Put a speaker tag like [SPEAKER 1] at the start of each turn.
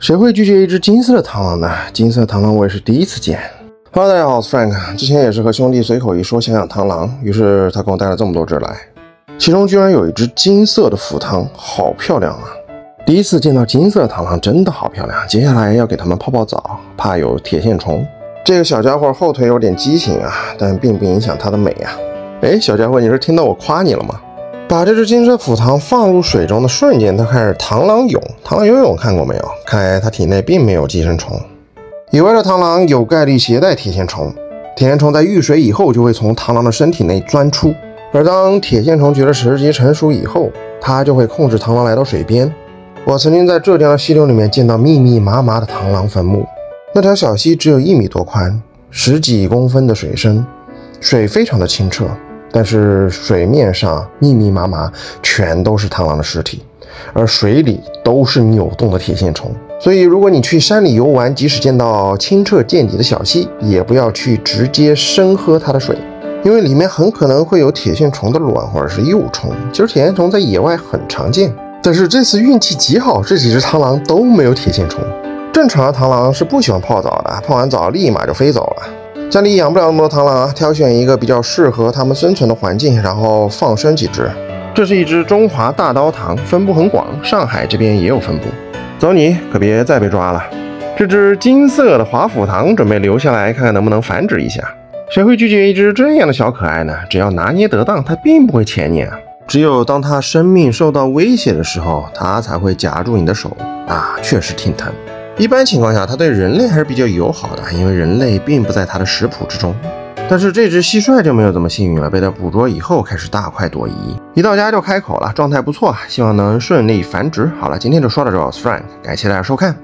[SPEAKER 1] 谁会拒绝一只金色的螳螂呢？金色螳螂我也是第一次见。Hello，大家好，我是 Frank。之前也是和兄弟随口一说想养螳螂，于是他给我带了这么多只来，其中居然有一只金色的腐螳，好漂亮啊！第一次见到金色螳螂，真的好漂亮。接下来要给它们泡泡澡，怕有铁线虫。这个小家伙后腿有点畸形啊，但并不影响它的美啊。哎，小家伙，你是听到我夸你了吗？把这只金色腐螳放入水中的瞬间，它开始螳螂泳。螳螂游泳看过没有？看来它体内并没有寄生虫。野外的螳螂有概率携带铁线虫，铁线虫在遇水以后就会从螳螂的身体内钻出，而当铁线虫觉得时机成熟以后，它就会控制螳螂来到水边。我曾经在浙江的溪流里面见到密密麻麻的螳螂坟墓，那条小溪只有一米多宽，十几公分的水深，水非常的清澈。但是水面上密密麻麻全都是螳螂的尸体，而水里都是扭动的铁线虫。所以，如果你去山里游玩，即使见到清澈见底的小溪，也不要去直接深喝它的水，因为里面很可能会有铁线虫的卵或者是幼虫。其实铁线虫在野外很常见，但是这次运气极好，这几只螳螂都没有铁线虫。正常的螳螂是不喜欢泡澡的，泡完澡立马就飞走了。家里养不了那么多螳螂啊，挑选一个比较适合它们生存的环境，然后放生几只。这是一只中华大刀螳，分布很广，上海这边也有分布。走你，可别再被抓了。这只金色的华府螳准备留下来看看能不能繁殖一下。谁会拒绝一只这样的小可爱呢？只要拿捏得当，它并不会钳你啊。只有当它生命受到威胁的时候，它才会夹住你的手啊，确实挺疼。一般情况下，它对人类还是比较友好的，因为人类并不在它的食谱之中。但是这只蟋蟀就没有这么幸运了，被它捕捉以后开始大快朵颐，一到家就开口了，状态不错，希望能顺利繁殖。好了，今天就说到这，我是 Frank，感谢大家收看。